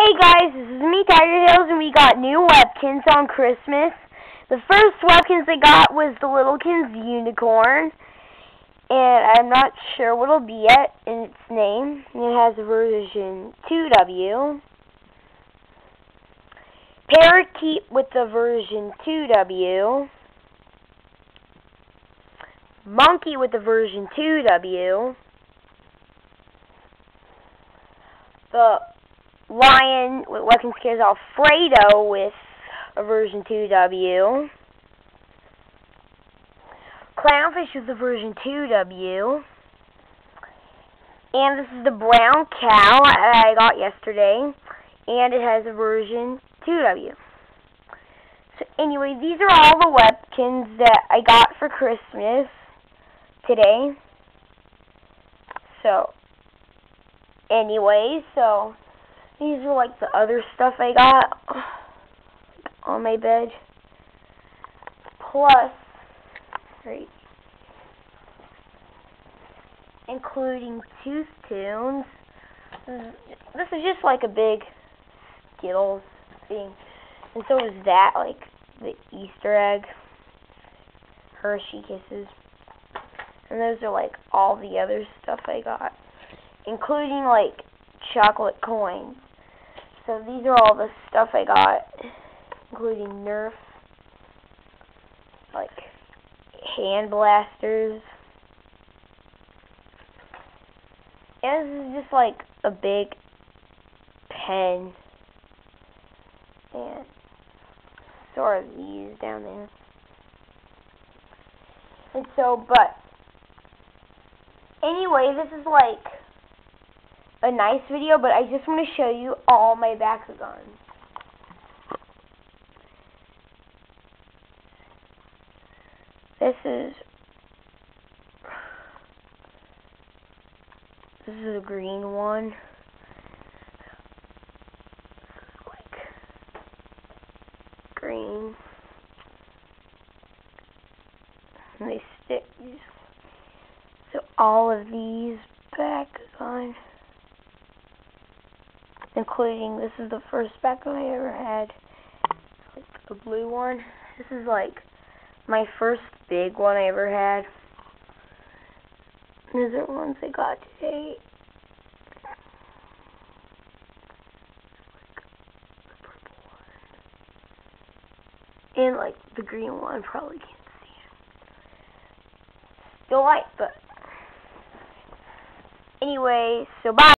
Hey guys, this is me, Tygertails, and we got new Webkinz on Christmas. The first Webkinz I got was the Littlekins Unicorn, and I'm not sure what it'll be yet in its name. It has a version 2W. Parakeet with the version 2W. Monkey with the version 2W. The Lion with Webkinz Cares Alfredo with a version 2W. Clownfish with a version 2W. And this is the brown cow I got yesterday. And it has a version 2W. So anyway, these are all the Webkinz that I got for Christmas today. So, anyway, so these are like the other stuff I got on my bed. Plus, right, including Tooth Tunes. This is just like a big Skittles thing. And so is that, like, the Easter egg. Hershey Kisses. And those are, like, all the other stuff I got. Including, like, chocolate coins. So these are all the stuff I got, including Nerf, like hand blasters. And this is just like a big pen. And so are these down there. And so, but anyway, this is like a nice video, but I just want to show you all my Bakugans. This is this is a green one. Like green. And they stick so all of these Bakugan including this is the first Bakugan I ever had, like a blue one. This is like my first big one I ever had. These are ones I got today. And like the green one, probably can't see it. Still light, but anyway, so bye.